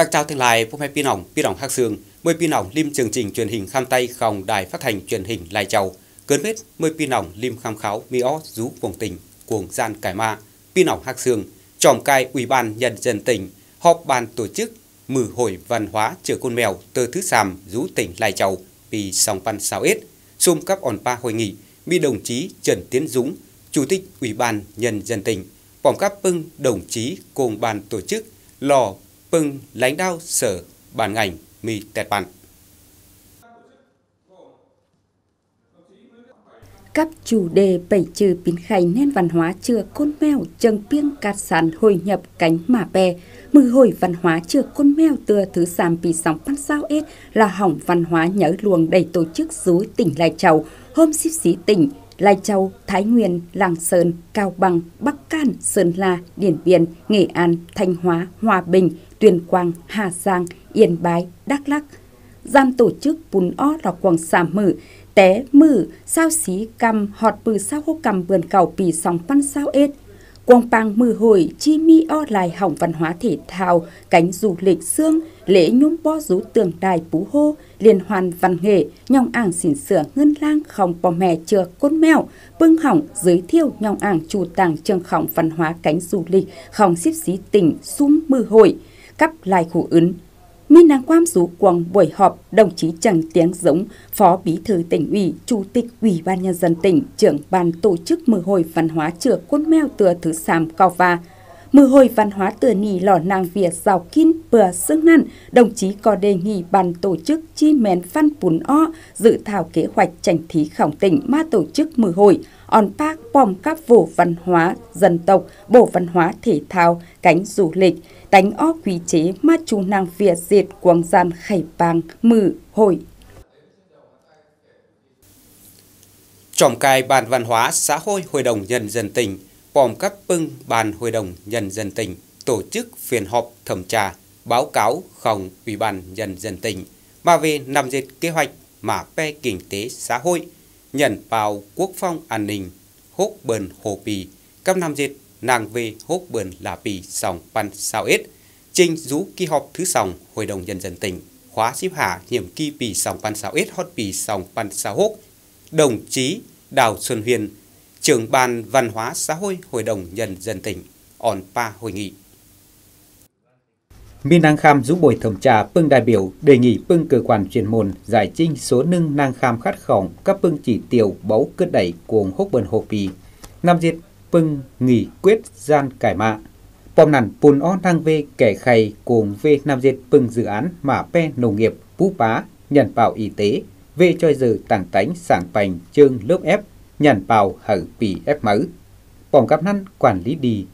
Tắc chào tiếng lai phúc hai pin ỏng, pin ỏng hắc xương, mười pin ỏng lim chương trình truyền hình kham tay khòng đài phát hành truyền hình Lai Châu, cơn vết mười pin ỏng lim kham kháo mi ó rú cuồng tình, cuồng gian cải ma, pin ỏng hắc xương, tròm cai ủy ban nhân dân tỉnh, họp ban tổ chức mử hội văn hóa chợ côn mèo tờ thứ sàm rú tỉnh Lai Châu, vì sòng văn sao ít, xung các ổn ba hội nghị, bị đồng chí Trần Tiến Dũng, Chủ tịch Ủy ban Nhân dân tỉnh, bỏng các bưng đồng chí cùng ban tổ chức lò bưng lãnh đạo sở bản ngành mi tẹt bản. Các chủ đề bảy trừ biến khay nên văn hóa chưa côn mèo chân piêng cát sản hồi nhập cánh mả bè mười hồi văn hóa chưa côn mèo tựa thứ sàm bị sóng pan sao ết là hỏng văn hóa nhớ luồng đầy tổ chức dối tỉnh Lai Châu hôm xíp xí tỉnh Lai Châu, Thái Nguyên, Lạng Sơn, Cao Bằng, Bắc Can, Sơn La, Điển Biên, Nghệ An, Thanh Hóa, Hòa Bình, Tuyên Quang, Hà Giang, Yên Bái, Đắk lắc Gian tổ chức bún ó là quảng xà mử, té mử, sao xí cam họt bừ sao hô cầm vườn cầu bì sóng văn sao ết, Quang Pang mừ hồi chi mi o lại hỏng văn hóa thể thao, cánh du lịch xương, lễ nhung bo rú tường đài pú hô, liên hoàn văn nghệ, nhong ảng xỉn sửa ngân lang không bò mè chưa côn mèo, bưng hỏng giới thiệu nhong ảng chủ tàng trường khổng văn hóa cánh du lịch, không xếp xí tỉnh sum mừ hồi cắp lại khu ứng, Minh Năng Quam rú quần buổi họp, đồng chí Trần Tiến Dũng, Phó Bí thư tỉnh ủy, Chủ tịch Ủy ban Nhân dân tỉnh, trưởng ban tổ chức mở hồi văn hóa chữa quân mèo tựa thứ sàm cao và mở hồi văn hóa tựa nì lò nàng Việt giàu kín bừa xương năn, đồng chí có đề nghị ban tổ chức chi mén văn bún o, dự thảo kế hoạch tranh thí khổng tỉnh ma tổ chức mở hồi, on park bom các vụ văn hóa dân tộc, bộ văn hóa thể thao, cánh du lịch, đánh ó quý chế ma chủ nàng Việt diệt quang gian khải bang mử hội. Trọng cài bàn văn hóa xã hội Hội đồng Nhân dân tỉnh, bòm Cắp bưng bàn Hội đồng Nhân dân tỉnh tổ chức phiên họp thẩm tra, báo cáo không Ủy ban Nhân dân tỉnh mà về nằm dệt kế hoạch mà phe kinh tế xã hội, nhận vào quốc phòng an ninh, hốt bần hồ bì, các năm dệt nàng về hốt bườn là bì sòng pan sao ít trình rú kỳ họp thứ sòng, hội đồng nhân dân tỉnh, khóa xếp hạ nhiệm kỳ bì sòng pan sao ít hốt bì sòng pan sao hốt, đồng chí đào xuân huyền trưởng ban văn hóa xã hội hội đồng nhân dân tỉnh, on pa hội nghị Min Năng Kham giúp buổi thẩm tra pưng đại biểu đề nghị pưng cơ quan chuyên môn giải trình số nâng năng kham khát khổng các pưng chỉ tiêu bấu cất đẩy cuồng hốc bần hồ bì. Năm diệt pưng nghỉ quyết gian cải mạ. Bom nằn bùn o năng về kẻ khay cùng về nam diệt pưng dự án mà pe nông nghiệp vũ bá nhận bảo y tế về cho giờ tảng tánh sảng bành chương lớp ép nhận bảo hở bị ép mỡ. Bom cắp năn quản lý đi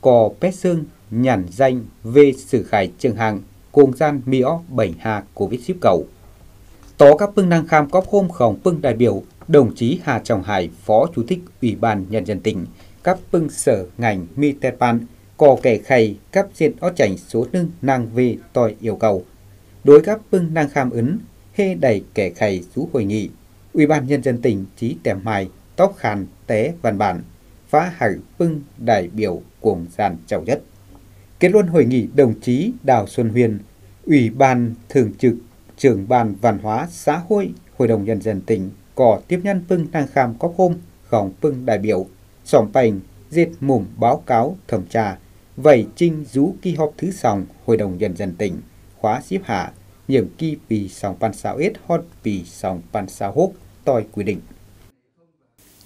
cò pét xương nhàn danh về xử khải trường hàng cùng gian mĩo bảy hà covid ship cầu. Tố các pưng năng kham cóp hôm khổng pưng đại biểu đồng chí Hà Trọng Hải, Phó Chủ tịch Ủy ban Nhân dân tỉnh, các bưng sở ngành mi tè ban có kẻ khay cấp diện ó chảnh số nâng năng vì tòi yêu cầu. Đối các bưng nàng kham ứng, hê đẩy kẻ khay rú hội nghị, Ủy ban Nhân dân tỉnh trí tèm mài, tóc khàn té văn bản, phá hải bưng đại biểu cuồng giàn trọng nhất. Kết luận hội nghị đồng chí Đào Xuân Huyền, Ủy ban Thường trực trưởng ban văn hóa xã hội Hội đồng Nhân dân tỉnh có tiếp nhân bưng năng kham có hôm khổng bưng đại biểu sòng bành diệt mồm báo cáo, thẩm tra. Vậy trinh rú kỳ họp thứ sòng, hội đồng nhân dân tỉnh, khóa xếp hạ nhiệm kỳ pì sòng pan sao ít hot pì sòng pan sao hốt toi quy định.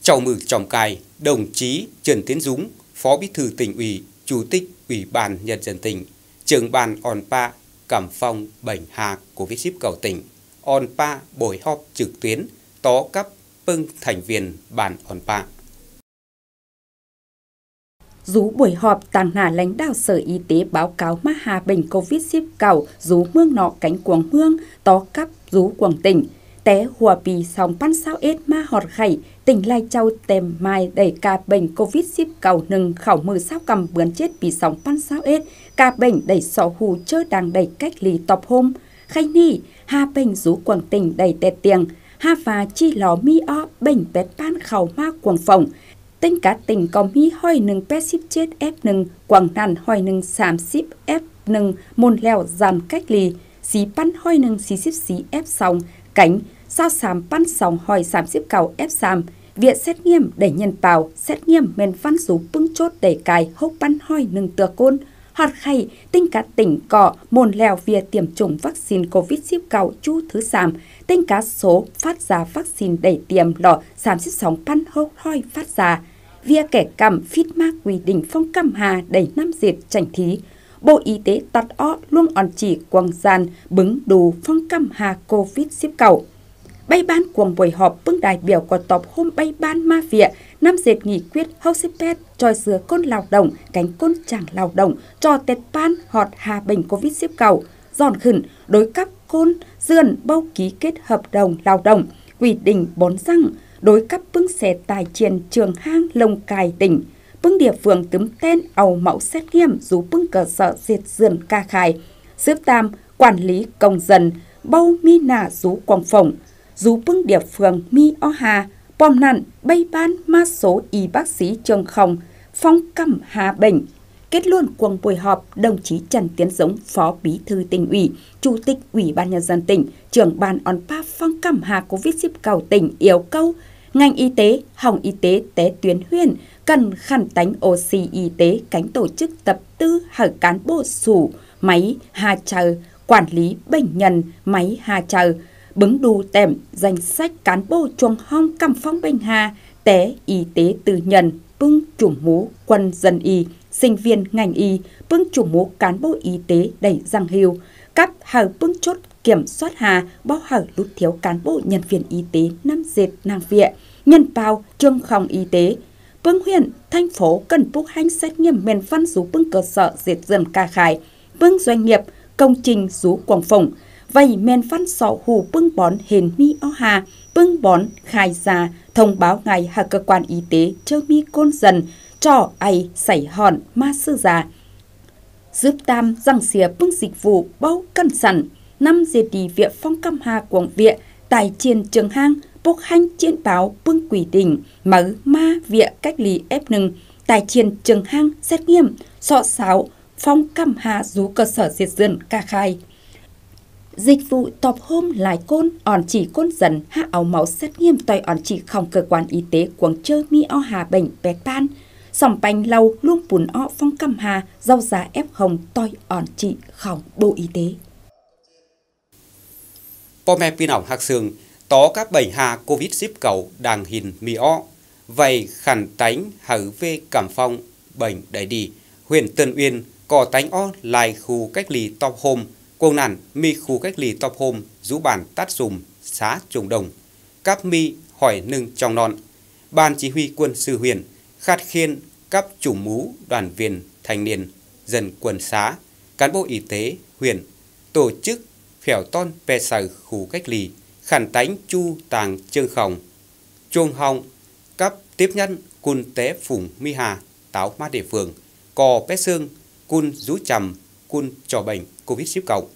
Chào mừng trọng cài, đồng chí Trần Tiến Dũng, phó bí thư tỉnh ủy, chủ tịch ủy ban nhân dân tỉnh, trưởng ban on pa, cảm phong bệnh hà của viết ship cầu tỉnh. On pa buổi họp trực tuyến, tó cấp pưng thành viên bản on pa dù buổi họp tàng nà lãnh đạo Sở Y tế báo cáo mắc hà bệnh COVID xếp cầu dù mương nọ cánh quảng mương, tó cắp dù quảng tỉnh. Té hùa bì sòng bắn sao ết ma họt khẩy, tỉnh Lai Châu tèm mai đẩy ca bệnh COVID xếp cầu nâng khảo mừ sao cầm bướn chết bì sòng bắn sao ết, ca bệnh đẩy sọ hù chơ đang đẩy cách ly tọp hôm. Khay ni, hà bệnh dù quảng tỉnh đẩy tẹt tiền, hà và chi lò mi o bệnh bét pan khảo ma quảng phòng, tính cả tỉnh có mi hoi nâng pet ship chết ép nâng quảng nàn hoi nâng sàm ship ép nâng môn leo giảm cách ly, xí pan hoi nâng xí ship xí ép xong cánh sao sám pan sòng hoi sám ship cầu ép sàm, viện xét nghiệm đẩy nhân bào xét nghiệm men văn số bưng chốt đẩy cài, hốc pan hoi nâng tựa côn họt khay, tinh cá tỉnh, cọ, môn lèo via tiêm chủng vaccine covid xíp cầu chu thứ sàm tinh cá số phát ra vaccine đẩy tiêm lọ sàm xíp sóng pan hô hoi phát ra. Via kẻ cầm phít ma quy định phong cam hà đẩy năm diệt chảnh thí. Bộ Y tế tắt ó luôn on chỉ quang gian bứng đủ phong cam hà Covid siêu cầu. Bay ban cuồng buổi họp bưng đại biểu của tộc hôm bay ban ma viện năm dệt nghị quyết hậu xếp pet cho sửa côn lao động, cánh côn chẳng lao động, cho tết ban họt hà bình Covid xếp cầu. Giòn khẩn, đối cấp côn dườn bao ký kết hợp đồng lao động, quy định bốn răng, đối cấp bưng xe tài triền trường hang lồng cài tỉnh bưng địa phương tấm tên ầu mẫu xét nghiệm dù bưng cơ sở diệt dườn ca khai xếp tam, quản lý công dân bâu mi nà rú quang phồng dù bưng địa phương mi o hà bom nặn bay ban ma số y bác sĩ trường không phong cầm hà bệnh Kết luận cuộc buổi họp, đồng chí Trần Tiến Dũng, Phó Bí thư tỉnh ủy, Chủ tịch Ủy ban Nhân dân tỉnh, trưởng ban on pa phong cầm hà Covid ship cầu tỉnh yêu cầu ngành y tế, hồng y tế tế tuyến huyện cần khăn tánh oxy y tế cánh tổ chức tập tư hở cán bộ sủ, máy hà chờ, quản lý bệnh nhân, máy hà chờ, bứng đủ tèm danh sách cán bộ chuồng hong cầm phong bình hà, tế y tế tư nhân, bưng chủ mũ quân dân y, sinh viên ngành y, bưng chủ mũ cán bộ y tế đẩy răng hưu, cắp hở bưng chốt kiểm soát hà, bao hở lút thiếu cán bộ nhân viên y tế năm dệt nàng viện, nhân bao trương phòng y tế, Vương huyện, thành phố cần phúc hành xét nghiệm men văn rú bưng cơ sở diệt dần ca khai, bưng doanh nghiệp, công trình rú quảng phồng, vậy men văn sọ hù bưng bón hền mi o hà, bưng bón khai ra, thông báo ngay hạ cơ quan y tế chơ mi côn dần, cho ai xảy hòn ma sư già. Giúp tam răng xìa bưng dịch vụ bao cân sẵn, năm dệt đi viện phong cam hà quảng viện, tài trên trường hang, bốc hanh chiến báo bưng quỷ đỉnh, mở ma viện cách ly ép nừng. Tài trên trường hang xét nghiệm sọ sáo phong cam hà rú cơ sở diệt dân ca khai dịch vụ tọp hôm lại côn ổn chỉ côn dần, hạ áo máu xét nghiệm tòi ổn chỉ không cơ quan y tế quảng chơ, mi o hà bệnh bẹt ban. Sòng bánh lâu luôn bùn o phong cầm hà, rau giá ép hồng tòi ổn chỉ không bộ y tế. Bò mẹ pin ổng hạc sương tó các bệnh hà covid ship cầu đàng hình mi o. Vậy khẳng tánh hở về cảm phong, bệnh đại đi. Huyện Tân Uyên có tánh o lại khu cách ly top home quần nản, mi khu cách ly top home rũ bản tát dùm xá trùng đồng. Cáp mi, hỏi nâng trong non. Ban chỉ huy quân sư huyền, khát khiên cấp chủ mũ đoàn viên, thanh niên, dân quân xá, cán bộ y tế, huyền, tổ chức phèo ton pè sở khu cách ly, khản tánh chu tàng trương khổng chuông hong cấp tiếp nhân cun tế phùng mi hà, táo ma địa phương, cò bé xương cun rú trầm, cun trò bệnh covid xíu cầu.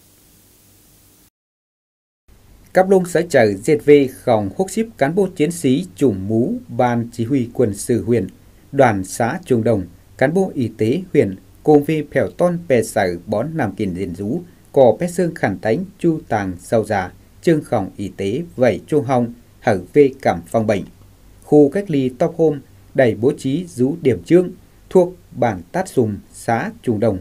Cáp lông sẽ chờ diệt về khòng hốc ship cán bộ chiến sĩ chủ mũ ban chỉ huy quân sự huyện, đoàn xã Trung Đồng, cán bộ y tế huyện, cùng vi phèo ton pè sở bón làm kiền diện rú, cò pét xương khẳng tánh chu tàng sâu già, trương khổng y tế vẩy trung hồng hở vê cảm phong bệnh. Khu cách ly Top Home đầy bố trí rú điểm trương thuộc bản Tát dùng xã Trung Đồng.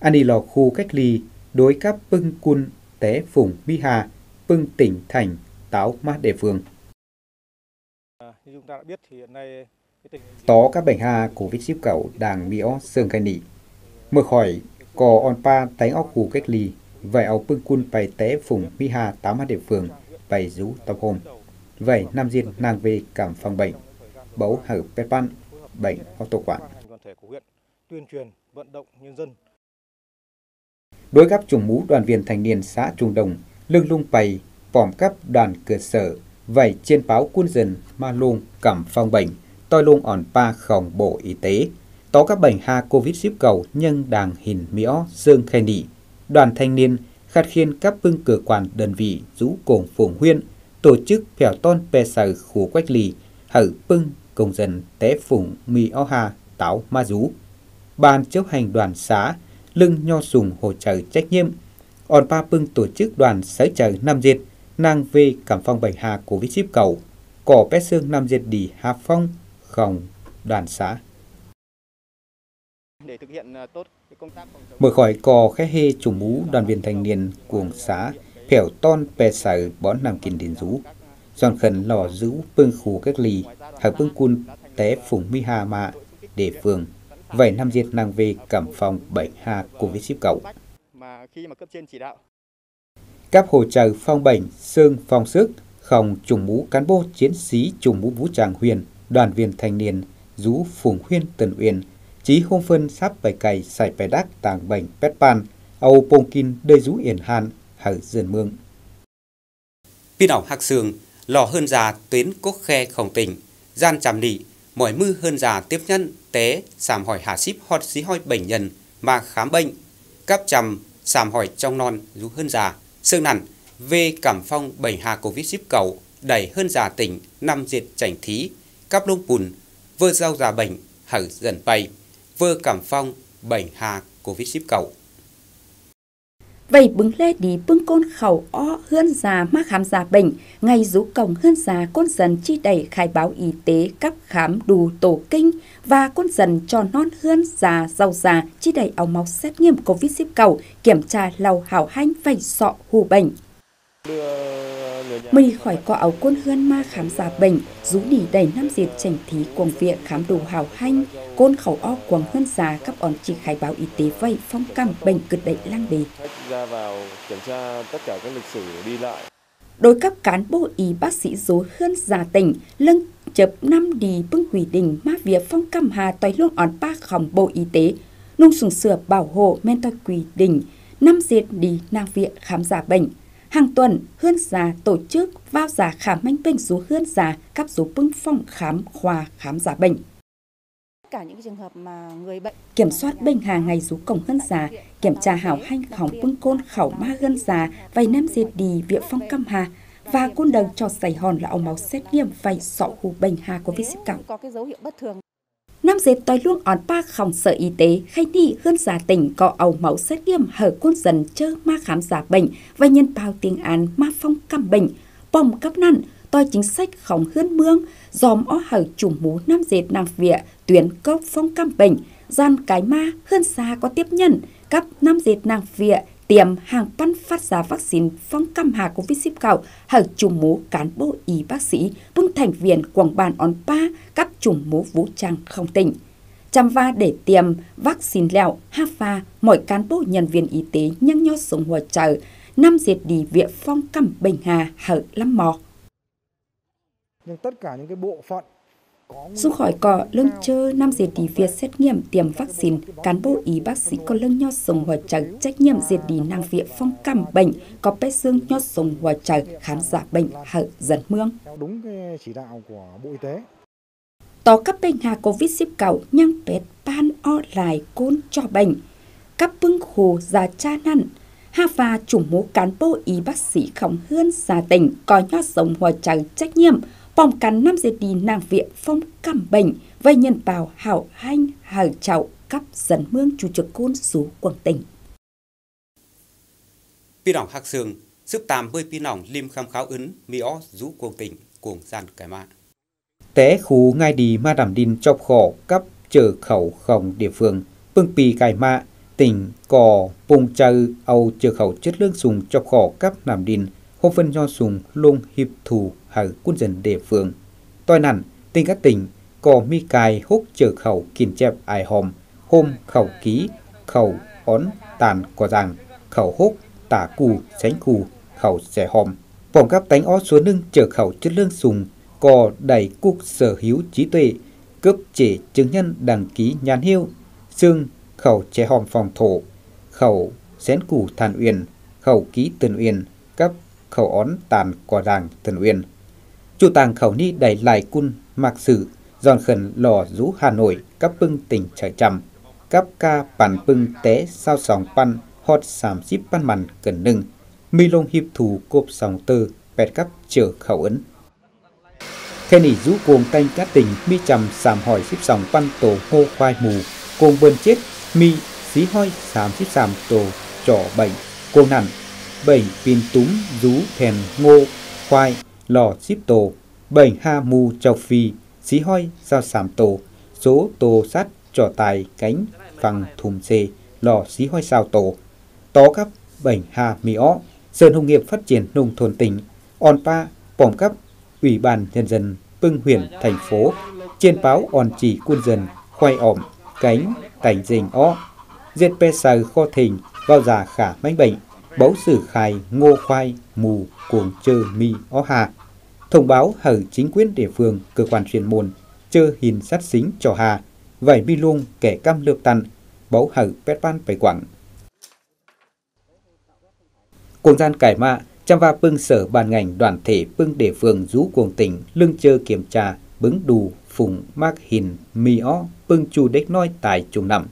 Anh đi lò khu cách ly đối các bưng cun té phùng bi hà, bưng tỉnh thành táo mát địa phương. Tó các bệnh hà Covid ship cậu đàng miõ sương khai nị. Mơ khỏi có on pa tánh óc khu cách ly vậy áo bưng cun bày té phùng mi hà tám hát địa phương bày rú tàu hôm vậy nam diên nàng về cảm phòng bệnh bấu hở pet ban bệnh ô tô quản đối gấp trùng mũ đoàn viên thanh niên xã Trung Đồng lưng lung bày vòm cấp đoàn cơ sở vậy trên báo quân dân, ma luôn cảm phong bệnh tôi luôn ỏn pa khổng bộ y tế. Tó các bệnh ha covid ship cầu nhân đàng hình miõ, dương khen nị đoàn thanh niên khát khiên các bưng cửa quản đơn vị rũ cổng phủng huyên tổ chức phèo ton pè sở khu quách lì, hở bưng công dân té phùng mi o hà táo ma rú. Ban chấp hành đoàn xã lưng nho sùng hỗ trợ trách nhiệm. On pa pưng tổ chức đoàn sở trợ năm diệt, nàng về cảm phong bệnh hà của vi ship cầu, cỏ bé xương năm diệt đi hà phong, khổng đoàn xã. Để thực hiện à, tốt công tác Mở khỏi cò khẽ hê chủ mũ đoàn viên thanh niên cuồng xã, phèo ton bè sở bón nằm kinh đến rú. Giòn khẩn lò giữ bưng khu cách ly, hợp bưng cun té phùng mi hà mạ, để phường. Vậy năm diệt nàng về cảm phòng bệnh hà covid ship cậu. Mà khi mà cấp trên chỉ đạo. Các hỗ trợ phong bệnh, xương, phong sức, không trùng mũ cán bộ chiến sĩ trùng mũ vũ trang huyền, đoàn viên thanh niên, rú phùng huyên tần uyên, chí hôn phân sắp bài cày sải bài đắc tàng bệnh pet pan, âu bông kinh đời rú yển hàn, hở dân mương. Pin ảo hạc sương, lò hơn già tuyến cốt khe khổng tỉnh, gian chạm nị, mỏi mư hơn già tiếp nhân tế sàm hỏi hạ ship hot dí hoi bệnh nhân mà khám bệnh, cấp chăm sàm hỏi trong non dù hơn già, sương nằn, về cảm phong bệnh hà covid ship cầu đẩy hơn già tỉnh năm diệt chảnh thí, cắp lông bùn, vơ rau già bệnh, hở dần bay. Vơ cảm phong bệnh hà covid ship cầu vậy bứng lê đi bưng côn khẩu o hươn già mắc khám già bệnh. Ngày rú cổng hươn già, con dần chi đẩy khai báo y tế cấp khám đủ tổ kinh. Và con dần cho non hươn già, giàu già, chi đẩy ống máu xét nghiệm covid ship cầu, kiểm tra lầu hảo hanh, vầy sọ hù bệnh. Mì khỏi có áo quân hươn ma khám giả bệnh, rú nỉ đầy năm diệt chảnh thí quần viện khám đủ hào hanh, côn khẩu o quần hươn giả cấp ổn chỉ khai báo y tế vây phong cam bệnh cực đẩy lang bề. Ra vào kiểm tra tất cả các lịch sử đi lại. Đối cấp cán bộ y bác sĩ dối hươn giả tỉnh, lưng chập năm đi bưng quỷ đình ma việc phong cam hà toài luôn ổn ba khổng bộ y tế, nung sùng sửa bảo hộ men toài quỷ đình, năm diệt đi nàng viện khám giả bệnh Hàng tuần, hươn già tổ chức vào giả khám manh bệnh số hươn già cấp số bưng phòng khám khoa khám giả bệnh. Cả những trường hợp mà người bệnh kiểm soát bệnh hàng ngày rú cổng hân già, kiểm tra hảo hanh khóng bưng côn khẩu ma hân già, vầy nem diệt đi viện phong căm hà, và côn đần cho Sài Hòn là ống máu xét nghiệm vầy sọ hù bệnh hà của vi Có cái dấu hiệu bất thường Nam dệt tối luôn ọt ba khổng sở y tế, khai đi hơn giả tỉnh có ẩu máu xét nghiệm hở quân dần chơ ma khám giả bệnh và nhân bao tiếng án ma phong cam bệnh. Bom cấp năn tôi chính sách khổng hơn mương, dòm ó hở chủ mú nam dệt nàng vịa tuyến cốc phong cam bệnh. Gian cái ma hơn xa có tiếp nhận cấp nam dệt nàng vịa tiêm hàng pan phát ra vaccine phong cam hà covid ship cầu hở chủng mố cán bộ y bác sĩ bưng thành viên quảng bàn on pa các chủng mố vũ trang không tỉnh. Chăm va để tiêm vaccine lẹo, ha pha mọi cán bộ nhân viên y tế nhăn nho sống hòa trợ năm diệt đi viện phong cam bình hà hở lắm mò. Nhưng tất cả những cái bộ phận dù khỏi cọ lưng chơ năm diệt đi việc xét nghiệm tiêm vaccine, cán bộ y bác sĩ có lưng nho sống hòa trợ trách nhiệm diệt đi năng viện phong cam bệnh, có bé xương nho sống hòa trợ khám giả bệnh hở dần mương. Đúng cái chỉ đạo của Bộ Y tế. Tỏ cấp bệnh hà Covid ship cầu nhăng pet pan o lại côn cho bệnh. Cấp bưng khổ già cha năn, ha và chủ mũ cán bộ y bác sĩ khổng hươn gia tỉnh có nho sống hòa trợ trách nhiệm, bỏng cắn năm dệt đi nàng viện phong cam bệnh vây nhân bào hảo hanh hở chậu cấp dần mương chủ trực côn số quảng tỉnh. Pi nòng hạc sương, sức tàm bơi pi nòng lim khăm kháo ứng, mi ó rú quảng tỉnh, cuồng gian cái mạ. Té khu ngay đi ma đảm đinh chọc khổ cấp chờ khẩu khổng địa phương, bưng pi cài mạ, tỉnh cò bùng chơi âu chờ khẩu chất lượng sùng chọc khổ cấp nằm đinh, không phân do sùng lung hiệp thù hở quân dân địa phương. Toi nản, tình các tỉnh, có mi cài húc trở khẩu kìm chẹp ai hòm, hôm khẩu ký, khẩu ón tàn có rằng, khẩu húc, tả cù, sánh cù, khẩu xẻ hòm. phòng các tánh ó xuống nưng trở khẩu chất lương sùng, có đẩy cục sở hữu trí tuệ, cướp chế chứng nhân đăng ký nhãn hiệu, xương, khẩu trẻ hòm phòng thổ, khẩu xén củ thàn uyên, khẩu ký tần uyên, cấp khẩu ón tàn quả ràng tần uyên. Chủ tàng khẩu ni đẩy lại cun mạc sử, giòn khẩn lò rú Hà Nội, cấp bưng tỉnh trời trầm cấp ca bản bưng té sao sòng pan, hot sàm ship pan mặn cần nâng, mi lông hiệp thù cộp sòng tơ, bẹt cấp trở khẩu ấn. Khe nỉ rú cuồng tanh cá tình mi trầm sàm hỏi ship sòng pan tổ hô khoai mù, cuồng bơn chết mi xí hoi sàm xíp sàm tổ trỏ bệnh cô nặn, bệnh pin túm rú thèn ngô khoai lò xíp tổ bệnh ha mù châu phi xí hoi sao sảm tổ số tổ sắt trò tài cánh phẳng thùm xê lò xí hoi sao tổ. Tó cấp bệnh hà mì ó sơn hùng nghiệp Phát triển Nông thôn tỉnh, On Pa, Bỏng cấp, Ủy ban Nhân dân, Pưng huyện, thành phố, trên báo On chỉ quân dân, khoai ỏm, cánh, tảnh dình ó, diệt pe sờ kho thình, vào giả khả mánh bệnh, bấu sử khai ngô khoai, mù, cuồng chơ mi ó hà. Thông báo hở chính quyền địa phương, cơ quan chuyên môn, chơ hình sát xính cho hà, vậy mi luôn kẻ cam lược tặn, bấu hở pét ban phải quảng. Cùng gian cải mạ, chăm va pưng sở ban ngành đoàn thể pưng địa phương rú cuồng tỉnh lưng chơ kiểm tra bứng đù phùng mác hình mì ó pưng chu đếch nói tài trùng nằm.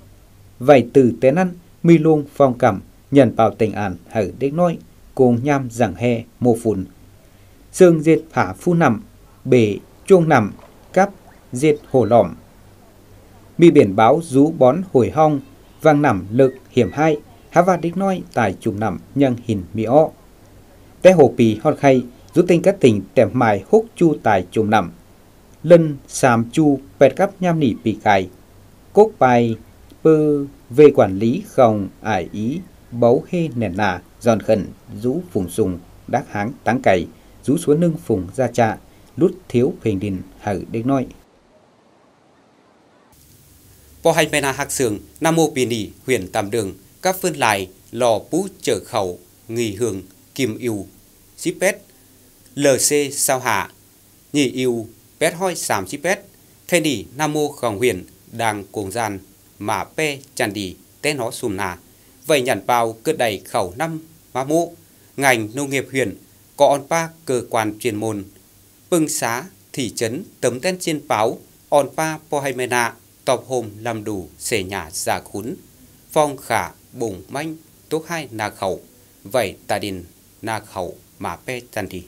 Vậy từ tế năn mi luôn phong cảm nhận vào tình an hở đếch nói cùng nham rằng he mô phùn, Sương diệt phả phu nằm, bể chuông nằm, cắp diệt hồ lỏm. Mi biển báo rú bón hồi hong, vang nằm lực hiểm hai há và đích nói tài chùm nằm nhân hình mi o. Té hồ pì hot khay, rút tinh các tỉnh tèm mài húc chu tài chùm nằm. Lân xàm chu bẹt cắp nham nỉ pì cài. cốt bài pơ về quản lý không ải ý bấu hê nền nà giòn khẩn rũ phùng sùng đắc háng táng cày rú xuống nâng phùng ra trạ lút thiếu phình đình hở đích nói. Po hay mena hạc sường Nam Mô Bì Nì, huyện Tam Đường các phương lại lò bú trở khẩu, nghỉ hưởng, kim yêu, shipet, LC sao hạ, nhị yêu, pet hoi sàm pét, thê nì nam mô khổng huyền, đang cuồng gian, mà pe chăn đi, tên nó xùm nà. Vậy nhận vào cơ đầy khẩu năm má mô, ngành nông nghiệp huyện, có on pa cơ quan chuyên môn, bưng xá, thị trấn, tấm tên trên báo, on pa po hay tọp hôm làm đủ, xề nhà giả khún, phong khả bùng manh tốt hai nà khẩu. Vậy ta đình nà khẩu mà pe tàn đi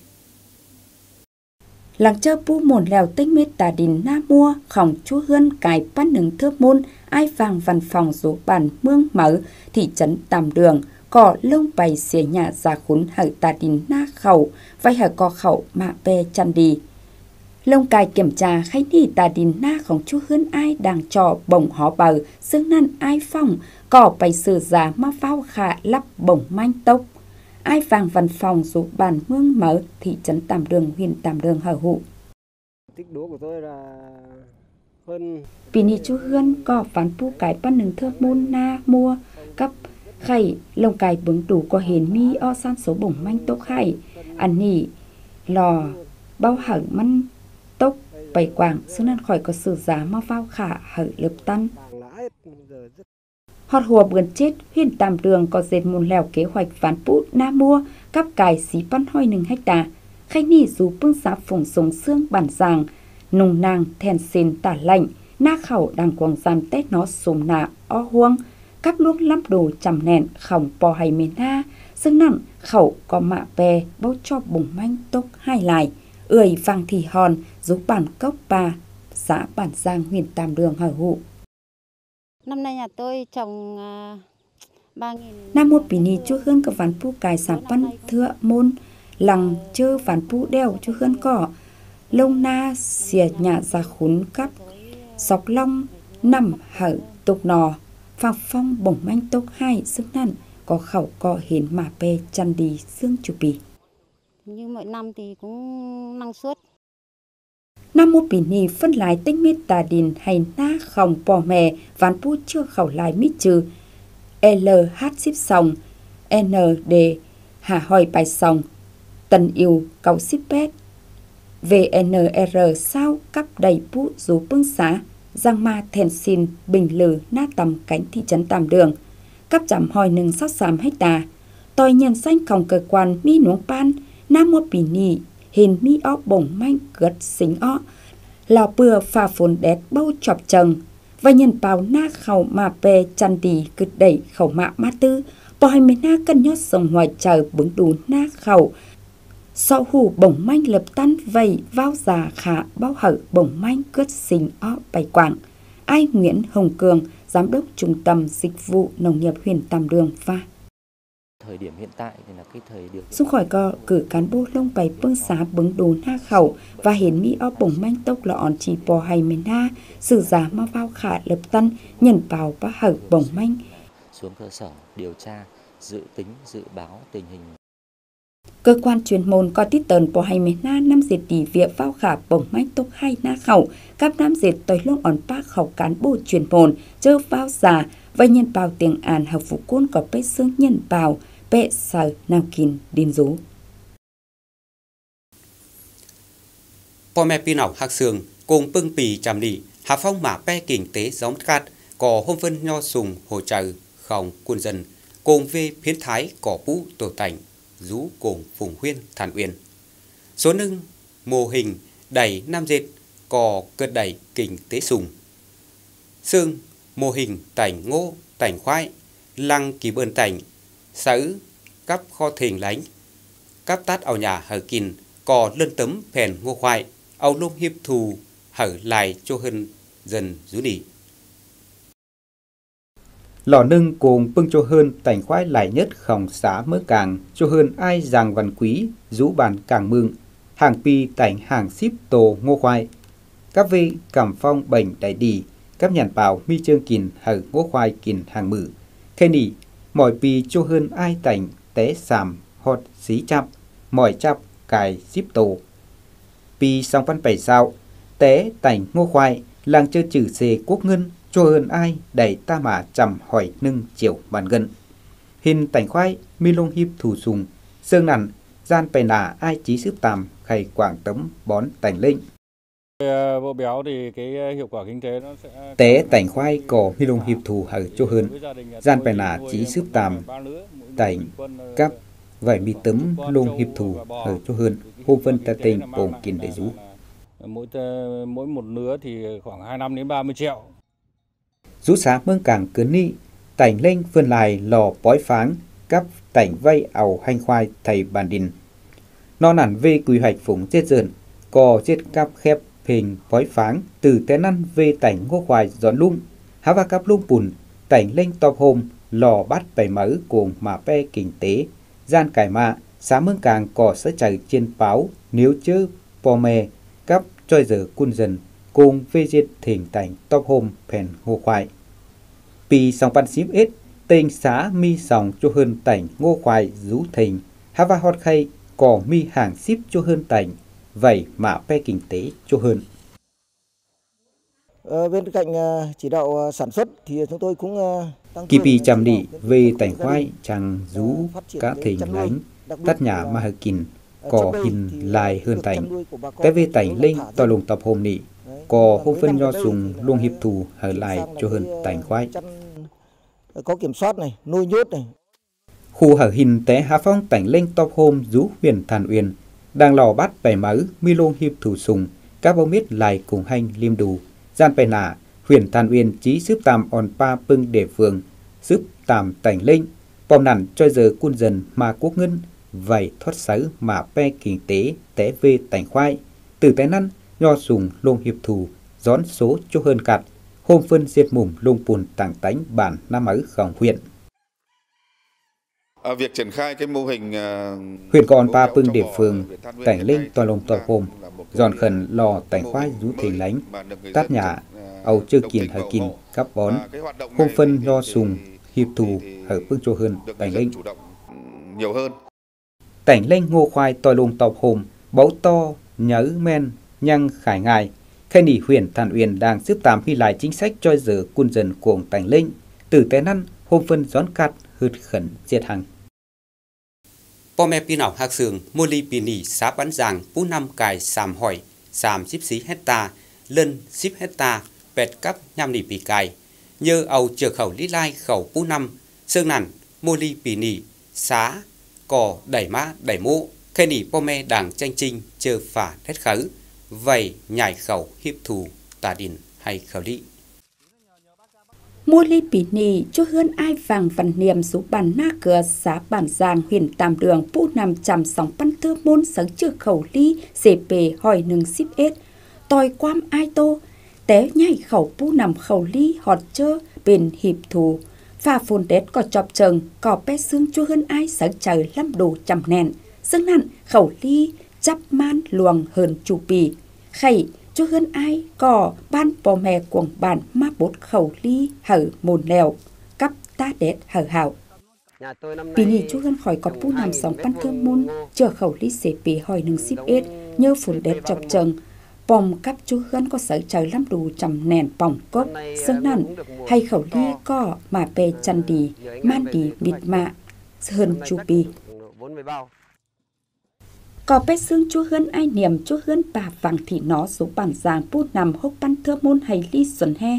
làng chơ pu mồn lèo tinh mết tà đình na mua khổng chú hươn cài bắt nứng thước môn ai vàng văn phòng số bản mương mở thị trấn tàm đường cỏ lông bày xỉa nhà giả khún hở tà đình na khẩu vay hở co khẩu mà pe chân đi Lông cài kiểm tra khách đi tà đình na khổng chú hươn ai đang trò bổng hó bờ, xương năn ai phong, cỏ bày sử giả ma phao khả lắp bổng manh tốc. Ai vàng văn phòng dù bản mương mở thị trấn Tàm Đường, huyện Tàm Đường hở hụ. Thích đố của tôi là hơn... Pini chú hươn có phán pu cái bắt nừng thơ môn na mua cấp khay lông cài bứng đủ có hiền mi o san số bổng manh tốc khay ăn nỉ lò bao hở măn tốc bảy quảng xứ nên khỏi có sử giá ma phao khả hở lập tân Họt hùa bươn chết, huyện Tàm Đường có dệt mùn lèo kế hoạch ván bút na mua, cắp cài xí pan hoi nừng hecta. Khách ni dù bưng giá phùng sống xương bản giàng, nùng nàng thèn xin tả lạnh, na khẩu đang quảng gian tết nó sùm nạ o huông, cắp luốc lắp đồ chầm nẹn khổng bò hay mền na, xương nặng khẩu có mạ bè bốc cho bùng manh tốc hai lại, ười vàng thì hòn giúp bản cốc bà, xã bản giang huyện Tàm Đường hỏi hụ. Năm nay nhà tôi trồng 3.000 Nam một bì nì chú hương có ván pu cài sản pan thưa môn lằng chơ ván pu đeo chú hương cỏ lông na xìa nhà ra khún cắp sọc long nằm hở tục nò phạc phong bổng manh tốc hai sức năn có khẩu cọ hiến mà bê chăn đi xương chủ bì. Như mỗi năm thì cũng năng suất Nam mô bì nì phân lái tinh mít tà đình hay na khổng bò mè ván pu chưa khẩu lái mít trừ LH ship sòng ND hà hỏi bài sòng tần yêu cầu ship pet VNR sao cấp đầy pu rú bưng xá giang ma thèn xin bình lử na tầm cánh thị trấn tàm đường. Cấp giảm hỏi nừng sát sàm hecta tòi nhân xanh khổng cơ quan mi nuống pan nam mua bì nì hình mi ó bổng manh gật xính ó lào bừa pha phồn đét bâu chọp chồng và nhân bào na khẩu mà pê chăn tì cứ đẩy khẩu mạ ma tư. Bòi mê na cân nhót sông hoài chờ bứng đủ na khẩu sau hù bổng manh lập tan vầy vào già khả bao hở bổng manh cất xình ó bày quảng. Ai Nguyễn Hồng Cường Giám đốc Trung tâm Dịch vụ Nông nghiệp huyện Tam Đường và thời điểm hiện tại thì là cái thời điểm Xung khỏi co cử cán bộ lông bày bưng xá bứng đồ na khẩu và hiến mỹ o bổng manh tốc là on chỉ bò hay mền na sử giá mà vào khả lập tân nhận bảo và hở bổng manh. Xuống cơ sở điều tra dự tính dự báo tình hình cơ quan chuyên môn có tít tờn bỏ hành mến na năm dệt tỷ việc phao khả bổng mách tốt hay na khẩu, các nam dệt tới luôn ổn bác khẩu cán bộ chuyên môn, chơ phao già, và nhân bào tiếng án hợp vụ côn có bế xương nhân bào, bệ sở nào kinh điên rú. Bò mẹ pin ảo hạc sường, cùng bưng bì chạm lị, hạ phong mà pe kinh tế giống cát, có hôm vân nho sùng hồ trừ, khổng quân dân, cùng về phiến thái cỏ bú tổ tảnh rú cùng phùng huyên, thản uyên. Số nưng, mô hình, đẩy nam dệt, cò cơ đẩy, kình, tế sùng. Sương, mô hình, tảnh ngô, tảnh khoai, lăng, kỳ bơn tảnh. Sở cắp kho thình lánh. Cắp tát ao nhà, hở kìn, cò, lân tấm, phèn, ngô khoai. Ao lông hiệp thù, hở lại cho hơn dần rú nỉ lò nâng cùng bưng cho hơn tảnh khoái lại nhất khổng xá mớ càng. Cho hơn ai giàng văn quý, rũ bàn càng mương. Hàng pi tảnh hàng ship tổ ngô khoai. Các vị cảm phong bệnh đại đi các nhàn bào mi trương kìn hở ngô khoai kìn hàng mử khe nỉ mọi pi cho hơn ai tảnh té sàm hot xí chắp mọi chắp cài ship tổ pi song văn bảy sao té tảnh ngô khoai, làng chơi chữ xê quốc ngân cho hơn ai đẩy ta mà chầm hỏi nâng chiều bàn gần. Hình tảnh khoai mi lông hiếp thủ sùng, sương nằn, gian bày nà ai chí sức tàm khay quảng tấm bón tảnh linh. Bộ béo thì cái hiệu quả kinh tế nó sẽ... Té tảnh khoai có mi lông hiếp thủ hở cho hơn, gian bày nà chí sức tàm tảnh cắp vài mi tấm lông hiếp thủ hở cho hơn, hôm phân ta tình bồn kín để rú. Mỗi, mỗi một nứa thì khoảng 25 đến 30 triệu rú xá mương càng cứ ni, tảnh lên vươn lại lò bói pháng, cắp tảnh vay ảo hành khoai thầy bàn đình. Nó nản về quy hoạch phủng chết dần cò chết cắp khép hình bói pháng, từ té năn về tảnh ngô khoai dọn lung. Há và cắp lung bùn, tảnh lên top hôm lò bắt bảy mỡ cuồng mà pe kinh tế. Gian cải mạ, xá mương càng cò sẽ chạy trên báo nếu chứ pò mè cắp trôi giờ quân dần cùng phê duyệt thỉnh tảnh tóc hôm phèn ngô khoai. Pi sòng pan xím ít, tên xá mi sòng cho hơn tảnh ngô khoai rú thình, hava hot khay cỏ mi hàng ship cho hơn tảnh, vậy mà pe kinh tế cho hơn. Ờ, bên cạnh uh, chỉ đạo uh, sản xuất thì chúng tôi cũng tăng Kỳ pi chăm đi về tảnh khoai chẳng rú cá thình lánh, tắt nhà mà hờ kìn, cỏ hình lại hơn tảnh. Té về tảnh lên to lùng tập hôm nị, có hô phân do dùng luôn hiệp thù ở lại cho hơn tảnh khoái. Có kiểm soát này, nuôi nhốt này. Khu hở hình té hạ phong tảnh lên top hôm rú huyền thàn uyên, đang lò bắt bẻ mỡ mi lông hiệp thủ sùng, các bông miết lại cùng hành liêm đủ. Gian bẻ nả, huyền thàn uyên chí giúp tàm on pa bưng để phường, giúp tàm tảnh lên, bom nản cho giờ quân dần mà quốc ngân, vậy thoát sứ mà pe kinh tế té về tảnh khoai. Từ té năn, nho sùng lông hiệp thù, gión số cho hơn cạt, hôm phân diệt mùm lông bùn tảng tánh bản Nam Ứ khổng huyện. À, việc triển khai cái mô hình uh, huyện còn ba pưng địa phương cảnh linh toàn lồng toàn hôm dọn khẩn lò tảnh khoai rú thình lánh tát nhà ầu chưa kiền hở kiền cắp bón. Hôm phân nho sùng hiệp thù hở pưng cho hơn tảnh linh nhiều hơn. Tảnh linh ngô khoai tòi lồng tọc hôm báu to nhớ men nhang khải ngài, khen nỉ huyện Thàn Uyên đang xếp tạm hy lại chính sách cho giờ quân dân cuồng tành linh, từ tế năn hôm phân gión cát hượt khẩn diệt hằng. Bò mẹ pin ảo hạc sường, mô ly pin nỉ xá bán giàng, phú năm cài sàm hỏi, xàm xíp xí hecta, lân xíp hecta, bẹt cắp nham nỉ pì cài, nhơ ầu chờ khẩu lý lai khẩu phú năm, sương nản, mô ly pì nỉ, xá, cò, đẩy má, đẩy mũ, khen nỉ bò mẹ đảng tranh trinh, chờ phả hết khấu vậy nhảy khẩu hiệp thù tà đình hay khẩu lý. Mua ly bỉ nì cho hơn ai vàng văn niệm số bản na cửa xã bản giang huyền tam đường pu nằm chằm sóng pan thơ môn sáng chưa khẩu ly dễ bề hỏi nâng ship ết. Tòi quam ai tô, té nhảy khẩu pu nằm khẩu ly họt chơ bên hiệp thù pha phồn đét có chọp trần có bé xương cho hơn ai sợ trời lâm đồ chầm nèn xương nặn khẩu ly chắp man luồng hơn chu bì khẩy chua hơn ai có ban bò mè cuồng bản ma bốt khẩu ly hở mồn lèo cắp ta đét hở hảo. Vì nì chú hơn khỏi có pu nằm sóng pan thương môn chờ khẩu ly xế bì hỏi nâng xíp ít nhớ phồn đét chọc trần bom cắp chú hân có sở trời lắm đủ chầm nền bỏng cốc sân nặn hay khẩu ly co mà bê chăn đi man đi mịt mạ hơn chú bì có bé xương chú hơn ai niềm chú hơn bà vàng thị nó số bản giàng bút nằm hốc ban thơ môn hay ly xuân he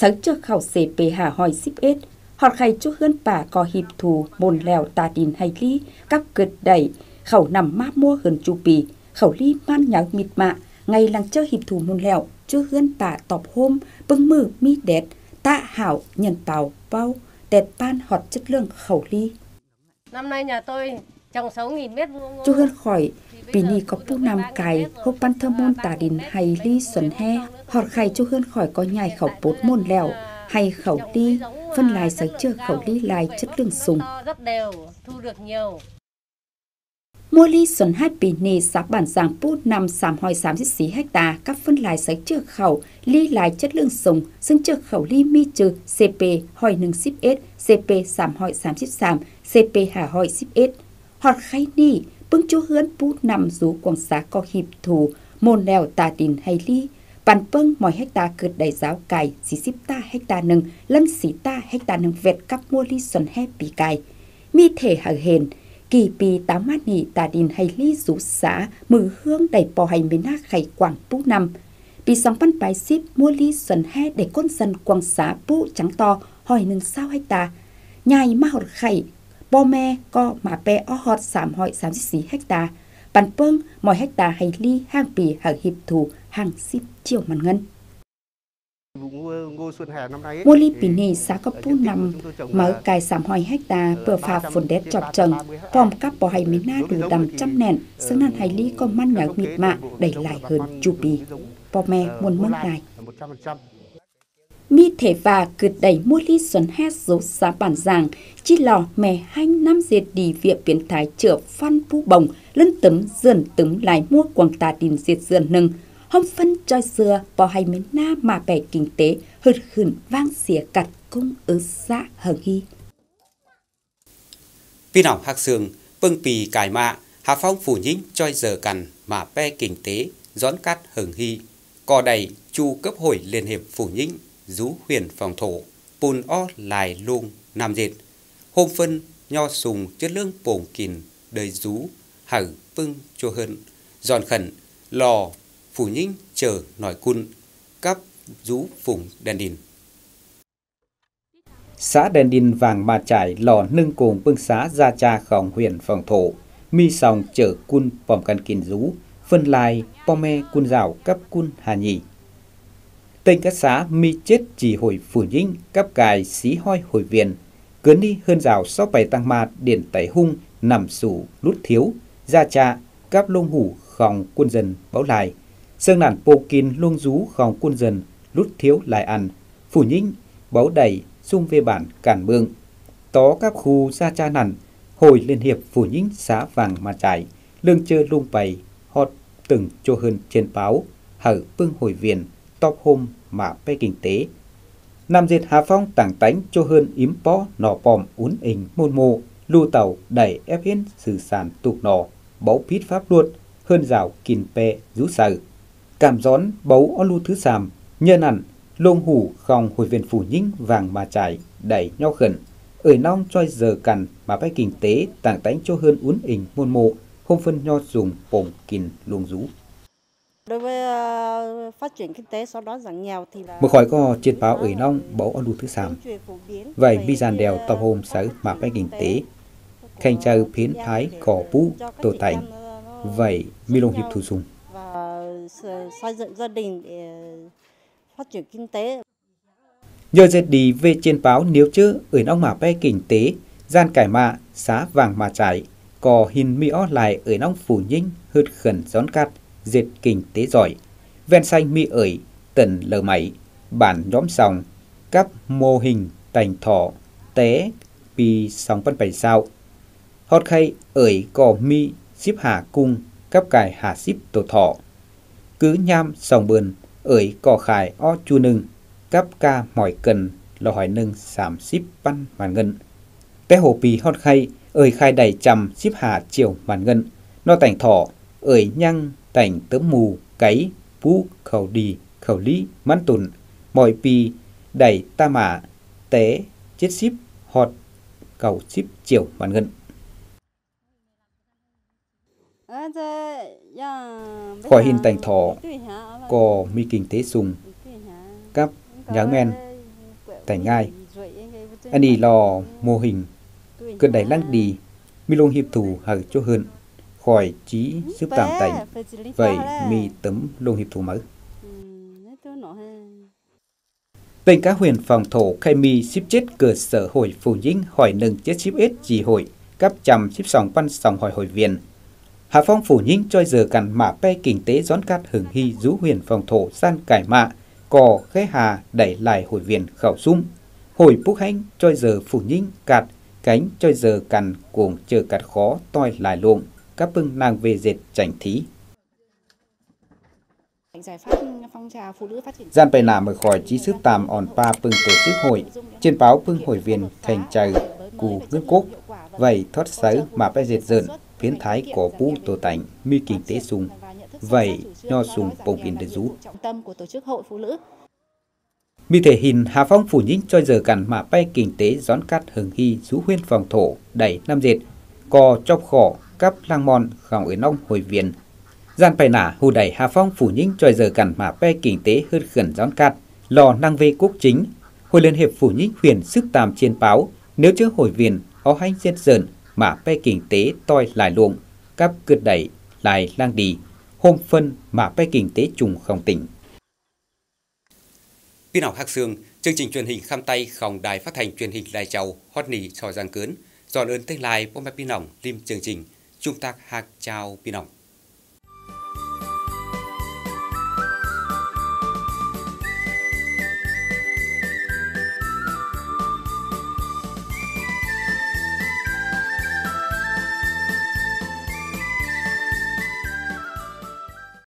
Sáng chưa khẩu xế bề hà hỏi xíp ết. họ khay chú hơn bà có hiệp thù môn lèo tà đình hay ly? Các cực đẩy khẩu nằm ma mua hơn chú bì khẩu ly man nháo mịt mạ. Ngày làng chơi hiệp thù môn lèo chú hơn bà tọp hôm, bưng mư mi đẹp tạ hảo nhân tàu bao đẹp ban họt chất lượng khẩu ly. Năm nay nhà tôi trồng 6.000 mét vuông chú gân khỏi vì ni có pu nam cài hộp ban thơ môn tả đình hay ly xuân he họt khay chú gân khỏi có nhai khẩu bột môn lẹo hay khẩu ly phân lại sở chưa khẩu ly lại chất lượng sùng. rất đều thu được nhiều. Mua ly xuân hai bì nì xã bản giảng bút nằm sàm hỏi sám xí xí hecta các phân lại sấy chưa khẩu ly lại chất lượng sùng xưng chưa khẩu ly mi trừ CP hỏi nâng ship S CP sàm hỏi sám ship sàm CP hà hỏi ship S hoặc khay ni bưng chú hướn bút nằm rú quảng xá co hiệp thù môn lèo tà đình hay ly. Bàn bưng mọi hecta cực đầy giáo cài xí ship ta hecta nâng lân xí ta hecta nâng vẹt cắp mua ly xuân hai bì cài. Mi thể hở hền, kỳ bì tám mát nỉ tà đình hay ly rú xã mừ hương đầy bò hay miền na khay quảng bú năm. Bì sóng văn bài ship mua ly xuân he để con dân quảng xá bú trắng to, hỏi nâng sao hay ta nhai ma hột khẩy bò me co mà bè o hot sảm hỏi xí hecta. Bàn bưng mọi hecta hay ly hang bì, hàng hiệp thủ hàng ship chiều màn ngân. Mua ly bì nì, xã có bú nằm mở cài sảm hoài hecta, bờ phà phồn đét chọc trần vòng cắp bò hay miến na đủ đầm trăm nẹn xứng nàn hay ly có man nhở mịt mạ, đẩy lại hơn chu bì. Bò me muôn lại mi thể và cứ đẩy mua ly xuân hát dấu giá bản giàng chi lò mè hanh năm diệt đi viện biến thái trở phan pu bồng lân tấm dườn tấm lại mua quảng tà đình diệt dườn nâng. Hôm phân cho xưa bỏ hay mến na mà bẻ kinh tế hợt hửn vang xỉa cặt cung ở xã hờ hi. Vì nòng hạc sương, vương pì cải mạ, hạ phong phủ nhính choi giờ cằn mà bè kinh tế, gión cắt hờn hy, cò đầy chu cấp hồi liên hiệp phủ nhính, rú huyền phòng thổ, bùn o lại luôn nam dệt. Hôm phân nho sùng chất lương bổng kìn đời rú, hở vương cho hơn, giòn khẩn, lò phủ nhính chờ nổi cun cắp rú phùng đèn đìn xã đèn đìn vàng mà trải lò nâng cồn bưng xã gia cha khổng huyện phòng thổ. Mi sòng chở cun phòng căn kìn rú phân lai pome cun rào cấp cun hà nhị tên các xã mi chết chỉ hồi phủ dinh, cấp cài xí hoi hồi viện. Cứ đi hơn rào sau bày tăng ma điển tẩy hung nằm sủ lút thiếu gia cha cáp lông hủ khòng quân dân báo lại Sơn nản pô kín lông rú khòng quân dân, lút thiếu lại ăn, phủ nhĩnh, báo đầy, xung về bản cản mương. Tó các khu gia cha nản, hồi liên hiệp phủ nhĩnh xã vàng mà trải, lương chơ lung bày, hot từng cho hơn trên báo, hở bưng hồi viện, top home mà bê kinh tế. Nam diệt Hà Phong tảng tánh cho hơn yếm bó nò bòm uốn hình môn mô, lưu tàu đẩy ép hiến sử sản tục nò, báu pít pháp luật, hơn rào kìn pe rú sở cảm gión bấu o lưu thứ sàm nhân ẩn lông hủ khòng hồi viên phủ nhinh vàng mà trải đẩy nhau khẩn. Ở nong choi giờ cằn mà bay kinh tế tảng tánh cho hơn uốn ình môn mộ không phân nho dùng bổng kìn luồng rú đối với uh, phát triển kinh tế sau đó giảm nghèo thì là một khỏi có trên báo ở nong bấu o lu thứ sàm. Vậy bi giàn đèo tàu hôm sở mà bay kinh tế. khanh chờ phiến thái cỏ bú tổ tành. vậy mi lông hiệp thủ dùng xây dựng gia đình để phát triển kinh tế. Nhờ dệt đi về trên báo nếu chứ ở nông mà bé kinh tế, gian cải mạ, xá vàng mà trải, có hình mi ó lại ở nông phủ nhinh hớt khẩn gión cắt, dệt kinh tế giỏi. Ven xanh mi ởi, tần lờ mảy, bản nhóm sòng, các mô hình tành thọ té pi sóng văn bảy sao. Hót khay ởi cò mi xíp hà cung cắp cài hà xíp tổ thọ. Cứ nham sòng bườn ởi cò khải o chu nưng cắp ca mỏi cần lò hỏi nưng sảm xíp văn màn ngân. Té hồ pi hót khay ởi khai đầy chầm xíp hà chiều màn ngân. No tành thọ ởi nhăng tành tấm mù cấy phú khẩu đi khẩu lý mãn tùn. Mọi pi đẩy ta mã tế chết ship hot cầu ship chiều màn ngân. Khỏi hình thành thọ có mi kinh tế sùng. Cấp nháng men thành ngai. anh đi lò mô hình cơn đẩy lăng đi mi lông hiệp thủ hở cho hơn khỏi chí giúp tạm tành vậy mi tấm lông hiệp thủ mới Tên cá huyền phòng thổ khai mi ship chết cơ sở hội phụ dinh hỏi nâng chết ship ít chỉ hội cấp trăm ship sòng văn sòng hỏi hội viên Hạ phong phủ nhinh cho giờ cằn mạ pe kinh tế gión cát hừng hy rú huyền phòng thổ san cải mạ, cò khế hà đẩy lại hội viên khảo sung. Hồi búc hanh cho giờ phủ nhinh cạt, cánh cho giờ cằn cuồng chờ cạt khó toi lại luồng, các bưng nàng về dệt chảnh thí. Gian bày nà mở khỏi chí sức tàm òn pa pưng tổ chức hội trên báo pưng hội viên thành trời cù ngân cốt vậy thoát sấy mà phải dệt dợn phiến thái có bú tổ tảnh mi kinh tế sung vậy nho sung bồng in để rú mi thể hình hà phong phủ nhính cho giờ cằn mà bay kinh tế gión cắt hừng hy rú huyên phòng thổ đẩy năm dệt cò chọc khỏ cấp lang mòn khỏng ở nông hồi viên. Gian bài nả hù đẩy hà phong phủ nhính cho giờ cằn mà pe kinh tế hơn khẩn gión cạt, lò năng về quốc chính hồi liên hiệp phủ nhính huyền sức tàm trên báo nếu chưa hồi viên ó hành xét dần mà pe kinh tế toi lại luồng, cắp cướp đẩy lại lang đi, hôm phân mà pe kinh tế trùng không tỉnh. Biên học Hạc Sương, chương trình truyền hình khăm tay khòng đài phát thanh truyền hình Lai Châu, hot nì sò giang cớn, dọn ơn tên lai bom mẹ biên lim chương trình, trung ta hạc chào pinong.